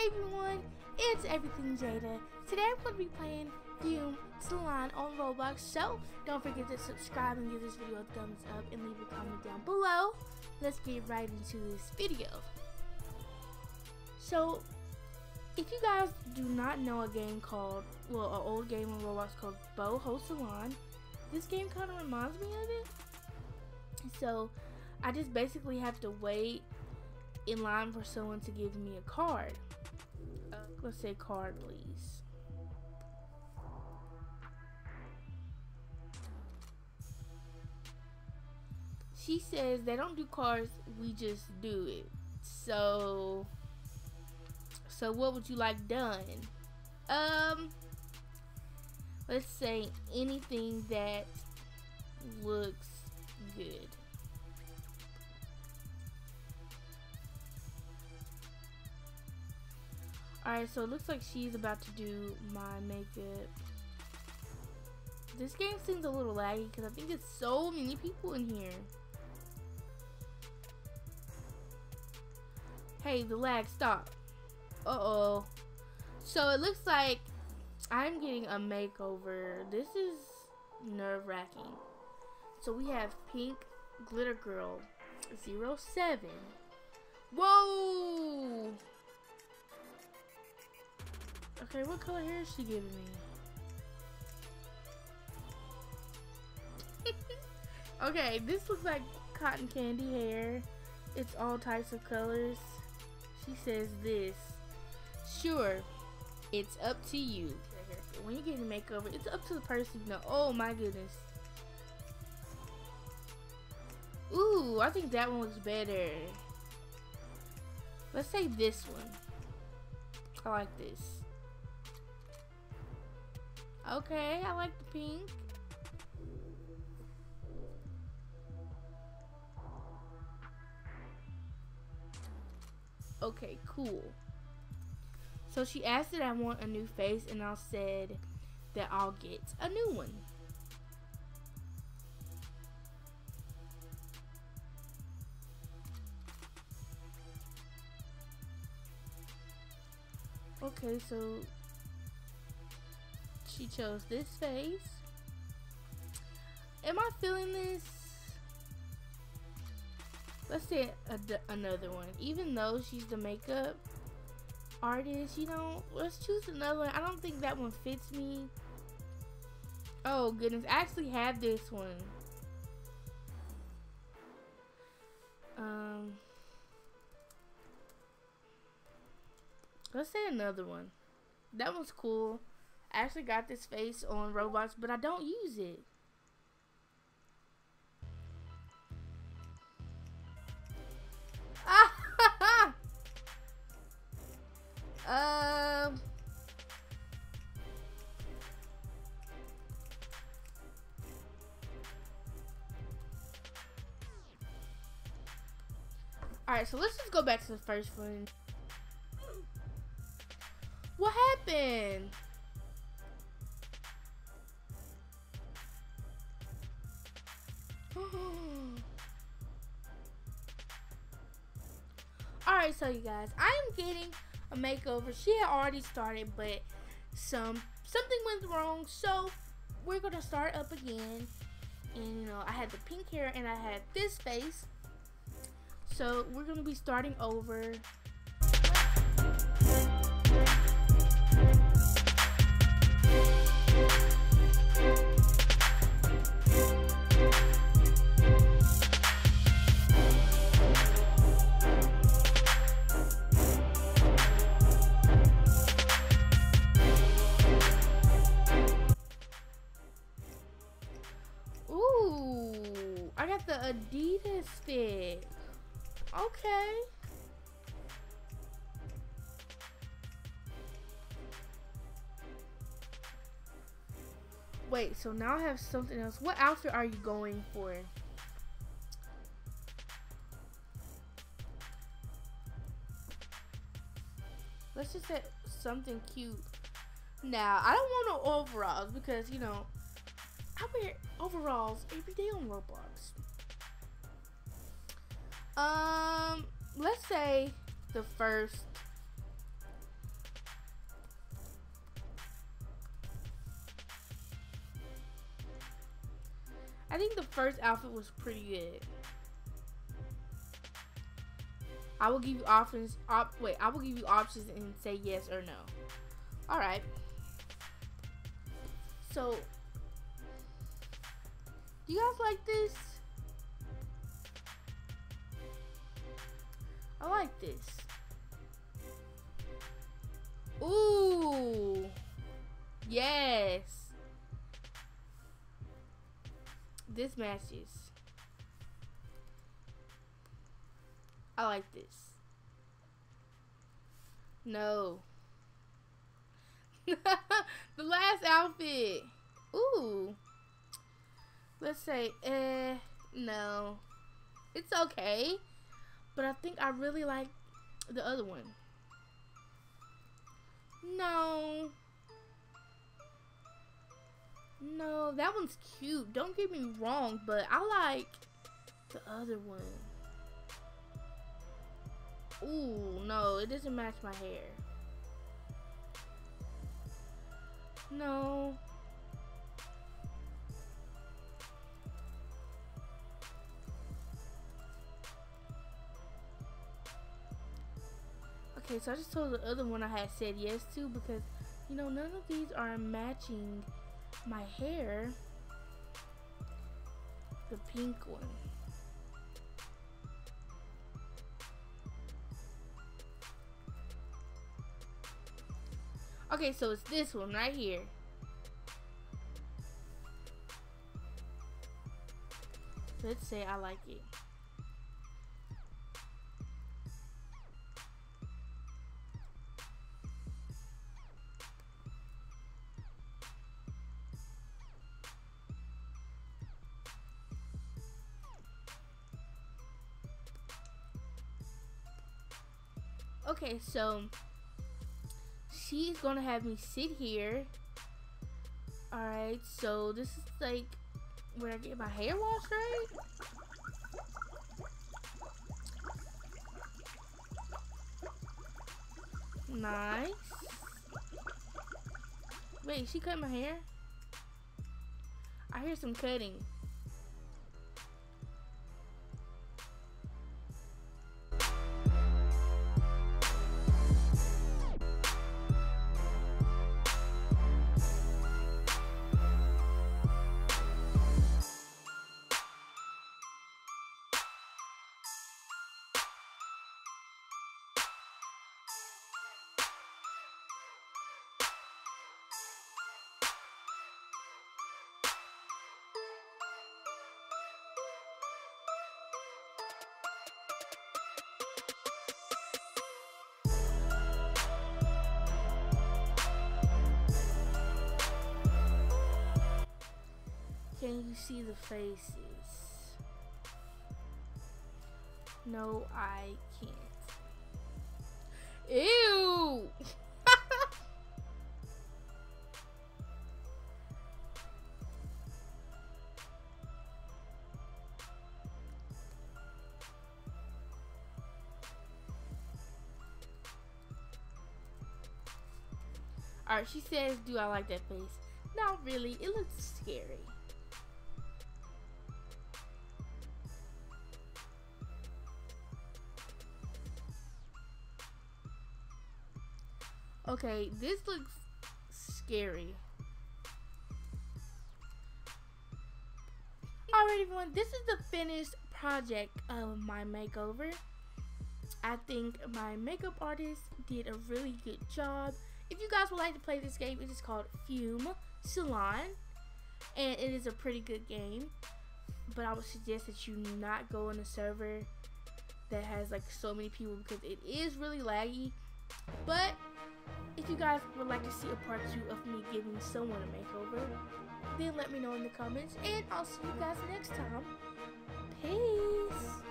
Hey everyone, it's Everything Jada. Today I'm going to be playing Fume Salon on Roblox. So don't forget to subscribe and give this video a thumbs up and leave a comment down below. Let's get right into this video. So if you guys do not know a game called, well, an old game on Roblox called Boho Salon, this game kind of reminds me of it. So I just basically have to wait in line for someone to give me a card. Uh, let's say card, please. She says they don't do cards, we just do it. So, so what would you like done? Um, let's say anything that looks Alright, so it looks like she's about to do my makeup. This game seems a little laggy because I think it's so many people in here. Hey, the lag, stop. Uh-oh. So it looks like I'm getting a makeover. This is nerve-wracking. So we have Pink Glitter Girl 07. Whoa! Okay, what color hair is she giving me? okay, this looks like cotton candy hair. It's all types of colors. She says this. Sure, it's up to you. When you get a makeover, it's up to the person. Know. Oh my goodness. Ooh, I think that one looks better. Let's say this one. I like this. Okay, I like the pink. Okay, cool. So she asked that I want a new face and I said that I'll get a new one. Okay, so she chose this face. Am I feeling this? Let's say another one. Even though she's the makeup artist, you know, let's choose another one. I don't think that one fits me. Oh goodness, I actually have this one. Um, let's say another one. That one's cool. I actually got this face on Roblox, but I don't use it. um. Alright, so let's just go back to the first one. What happened? Alright, so you guys, I am getting a makeover. She had already started, but some something went wrong, so we're gonna start up again. And you know, I had the pink hair and I had this face. So we're gonna be starting over. Fit. Okay. Wait, so now I have something else. What outfit are you going for? Let's just say something cute. Now, I don't want no overalls because, you know, I wear overalls every day on Roblox. Um, let's say the first I think the first outfit was pretty good. I will give you options. Op, wait, I will give you options and say yes or no. All right. So, do you guys like this? I like this. Ooh. Yes. This matches. I like this. No. the last outfit. Ooh. Let's say, eh, no. It's okay. But I think I really like the other one. No. No, that one's cute. Don't get me wrong, but I like the other one. Ooh, no, it doesn't match my hair. No. Okay, so I just told the other one I had said yes to because, you know, none of these are matching my hair. The pink one. Okay, so it's this one right here. Let's say I like it. Okay, so she's gonna have me sit here. Alright, so this is like where I get my hair washed, right? Nice. Wait, she cut my hair? I hear some cutting. Can you see the faces? No, I can't. Ew! Alright, she says, do I like that face? Not really. It looks scary. Okay, this looks scary. Alright everyone, this is the finished project of my makeover. I think my makeup artist did a really good job. If you guys would like to play this game, it is called Fume Salon. And it is a pretty good game. But I would suggest that you not go on a server that has like so many people because it is really laggy. But you guys would like to see a part 2 of me giving someone a makeover, then let me know in the comments, and I'll see you guys next time. Peace!